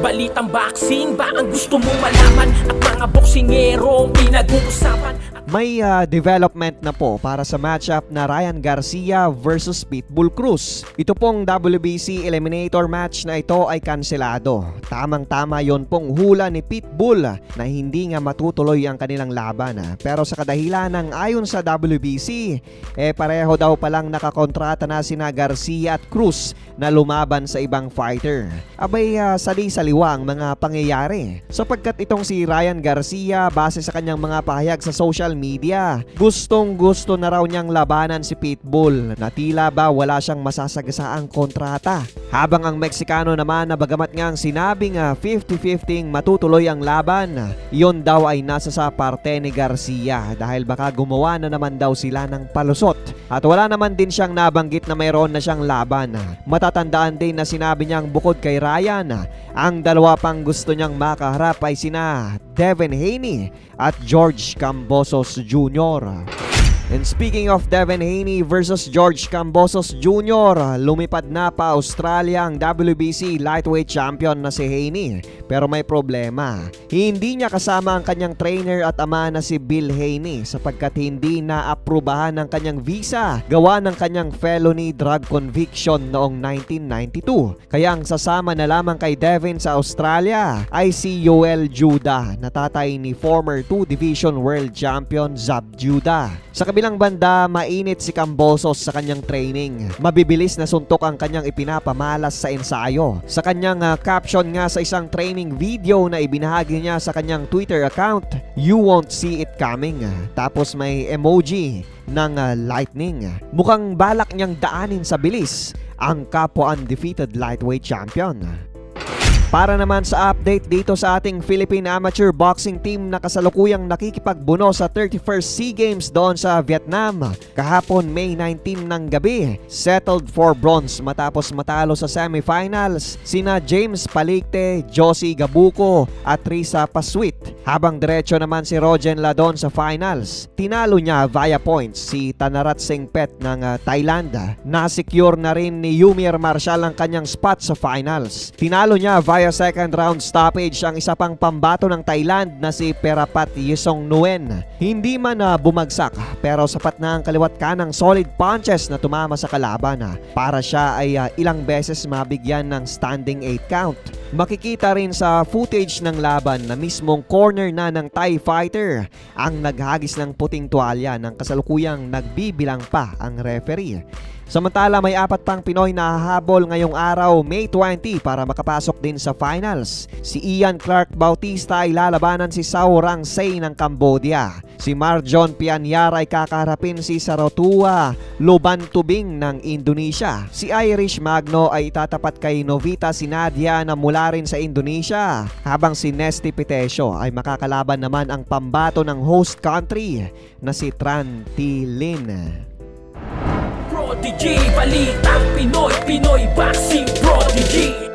Balitang boxing ba ang gusto mong malaman. At mga boksingero pinag-uusapan May ah, development na po para sa matchup na Ryan Garcia versus Pitbull Cruz. Ito pong WBC Eliminator match na ito ay kanselado. Tamang-tama yon pong hula ni Pitbull na hindi nga matutuloy ang kanilang laban. Pero sa kadahilan ng ayon sa WBC, eh pareho daw palang nakakontrata na sina Garcia at Cruz na lumaban sa ibang fighter. Abay ah, sali-saliwa ang mga pangyayari. Sapagkat itong si Ryan Garcia base sa kanyang mga pahayag sa social media, gustong gusto na raw niyang labanan si Pitbull na tila ba wala siyang masasagasaang kontrata. Habang ang Meksikano naman na bagamat ngang sinabing ah, 50-50 matutuloy ang laban, yon daw ay nasa sa parte ni Garcia dahil baka gumawa na naman daw sila ng palusot. At wala naman din siyang nabanggit na mayroon na siyang laban. Matatandaan din na sinabi niyang bukod kay Ryan, ang dalawa pang gusto niyang makaharap ay sina Devin Haney at George Cambosos Jr. And speaking of Devin Haney versus George Cambosos Jr., lumipad na pa Australia ang WBC lightweight champion na si Haney. Pero may problema. Hindi niya kasama ang kanyang trainer at ama na si Bill Haney sapagkat hindi na-aprubahan ng kanyang visa gawa ng kanyang felony drug conviction noong 1992. Kaya ang sasama na lamang kay Devin sa Australia ay si Yoel Judah na tatay ni former 2 Division World Champion Zab Judah. Sa kabilang banda, mainit si Cambosos sa kanyang training. Mabibilis na suntok ang kanyang ipinapamalas sa ensayo. Sa kanyang ah, caption nga sa isang training video na ibinahagi niya sa kanyang Twitter account, You won't see it coming. Tapos may emoji ng ah, lightning. Mukhang balak niyang daanin sa bilis ang kapwa undefeated lightweight champion. Para naman sa update dito sa ating Philippine Amateur Boxing Team na kasalukuyang nakikipagbuno sa 31st SEA Games doon sa Vietnam. Kahapon May 19 ng gabi, settled for bronze matapos matalo sa semifinals sina James Palikte, Josie Gabuco at Risa Paswit. Habang diretso naman si Rogen Ladon sa finals. Tinalo niya via points si Tanarat Sengpet ng ah, Thailand. Nasecure na rin ni Yumir Marshall ang kanyang spot sa finals. Tinalo niya via second round stoppage ang isa pang pambato ng Thailand na si Perapat Yesong Nguyen. Hindi man na bumagsak pero sapat na ang kaliwat kanang solid punches na tumama sa kalaban ah, para siya ay ah, ilang beses mabigyan ng standing 8 count. Makikita rin sa footage ng laban na mismong corner na ng Thai fighter ang naghagis ng puting tuwalya ng kasalukuyang nagbibilang pa ang referee. Samantala may apat pang Pinoy na hahabol ngayong araw May 20 para makapasok din sa finals. Si Ian Clark Bautista ay lalabanan si Sao Rang Say ng Cambodia. Si Marjon Pianyar ay kakaharapin si Sarotua Lubantubing ng Indonesia. Si Irish Magno ay itatapat kay Novita Sinadia na mula rin sa Indonesia. Habang si Nesty Pitesio ay makakalaban naman ang pambato ng host country na si Tran Tilin. Prodigy, balitang Pinoy, Pinoy boxing prodigy